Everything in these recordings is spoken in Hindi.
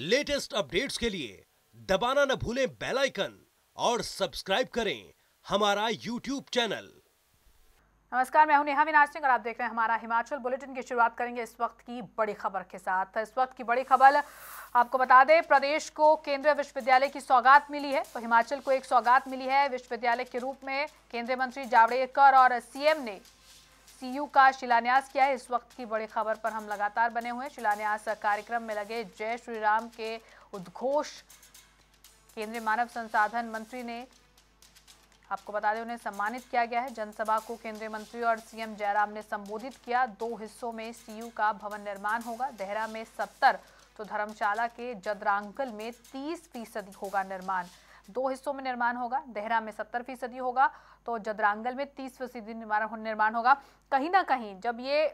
लेटेस्ट अपडेट्स के लिए दबाना न भूलें बेल आइकन और सब्सक्राइब करें हमारा यूट्यूब चैनल। नमस्कार, मैं हूँ नेहा विनाश सिंह और आप देख रहे हैं हमारा हिमाचल बुलेटिन की शुरुआत करेंगे इस वक्त की बड़ी खबर के साथ। इस वक्त की बड़ी खबर आपको बता दें, प्रदेश को केंद्रीय विश्वविद्यालय की सौगात मिली है। तो हिमाचल को एक सौगात मिली है। विश्वविद्यालय के रूप में केंद्रीय मंत्री जावड़ेकर और सीएम ने सीयू का शिलान्यास किया है। इस वक्त की बड़ी खबर पर हम लगातार बने हुए शिलान्यास कार्यक्रम में लगे जय श्री राम के उद्घोष। केंद्रीय मानव संसाधन मंत्री ने आपको बता दें, उन्हें सम्मानित किया गया है। जनसभा को केंद्रीय मंत्री और सीएम जयराम ने संबोधित किया। दो हिस्सों में सीयू का भवन निर्माण होगा। देहरा में सत्तर तो धर्मशाला के जदरांकल में तीस फ़ीसदी होगा निर्माण। दो हिस्सों में निर्माण होगा देहरा में सत्तर फ़ीसदी होगा तो जदरांगल में तीस फ़ीसदी निर्माण होगा। कहीं ना कहीं जब ये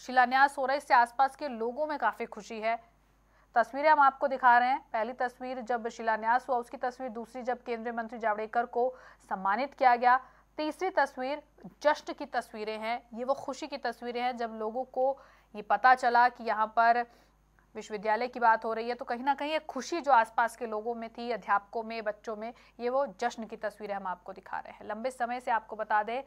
शिलान्यास हो रहा है, इससे आसपास के लोगों में काफ़ी खुशी है। तस्वीरें हम आपको दिखा रहे हैं। पहली तस्वीर जब शिलान्यास हुआ, उसकी तस्वीर दूसरी जब केंद्रीय मंत्री जावड़ेकर को सम्मानित किया गया। तीसरी तस्वीर जश्न की तस्वीरें हैं, ये वो खुशी की तस्वीरें हैं जब लोगों को ये पता चला कि यहाँ पर विश्वविद्यालय की बात हो रही है तो कहीं ना कहीं एक खुशी जो आसपास के लोगों में थी, अध्यापकों में, बच्चों में, ये वो जश्न की तस्वीरें हम आपको दिखा रहे हैं। लंबे समय से आपको बता दें,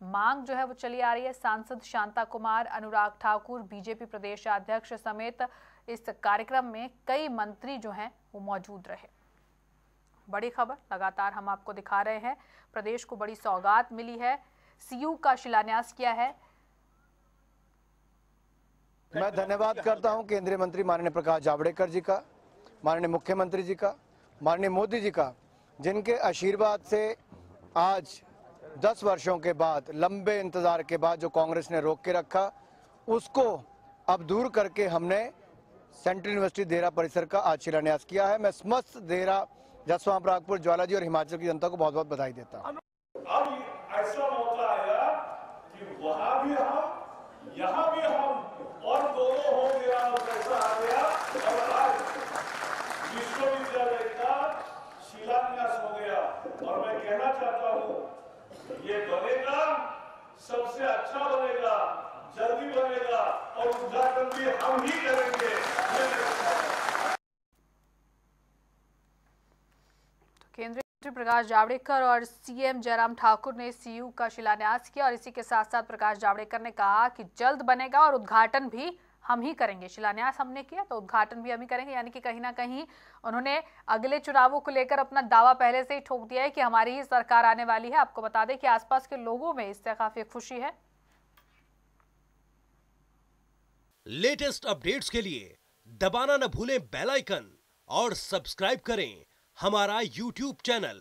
मांग जो है वो चली आ रही है। सांसद शांता कुमार, अनुराग ठाकुर, बीजेपी प्रदेश अध्यक्ष समेत इस कार्यक्रम में कई मंत्री जो हैं वो मौजूद रहे। बड़ी खबर लगातार हम आपको दिखा रहे हैं। प्रदेश को बड़ी सौगात मिली है। सीयू का शिलान्यास किया है। मैं धन्यवाद करता हूँ केंद्रीय मंत्री माननीय प्रकाश जावड़ेकर जी का, माननीय मुख्यमंत्री जी का, माननीय मोदी जी का, जिनके आशीर्वाद से आज 10 वर्षों के बाद, लंबे इंतज़ार के बाद जो कांग्रेस ने रोक के रखा, उसको अब दूर करके हमने सेंट्रल यूनिवर्सिटी देहरा परिसर का आज शिलान्यास किया है। मैं समस्त देहरा जसवां, प्रागपुर ज्वाला जी और हिमाचल की जनता को बहुत बहुत बधाई देता हूँ। ऐसा मौका कि वहाँ भी हम भी हम और दोनों हो गया पैसा आ गया और आज विश्वविद्यालय का शिलान्यास हो गया और मैं कहना चाहता हूँ, ये बनेगा, सबसे अच्छा बनेगा, जल्दी बनेगा, और उद्घाटन भी हम ही करेंगे। प्रकाश जावड़ेकर और सीएम जयराम ठाकुर ने सीयू का शिलान्यास किया और इसी के साथ साथ प्रकाश जावड़ेकर ने कहा कि जल्द बनेगा और उद्घाटन भी हम ही करेंगे। शिलान्यास हमने किया तो उद्घाटन भी हम ही करेंगे। यानी कि कहीं ना कहीं उन्होंने अगले चुनावों को लेकर अपना दावा पहले से ही ठोक दिया है कि हमारी ही सरकार आने वाली है। आपको बता दें कि आसपास के लोगों में इससे काफ़ी खुशी है। लेटेस्ट अपडेट्स के लिए दबाना न भूलें बेल आइकन और सब्सक्राइब करें हमारा यूट्यूब चैनल।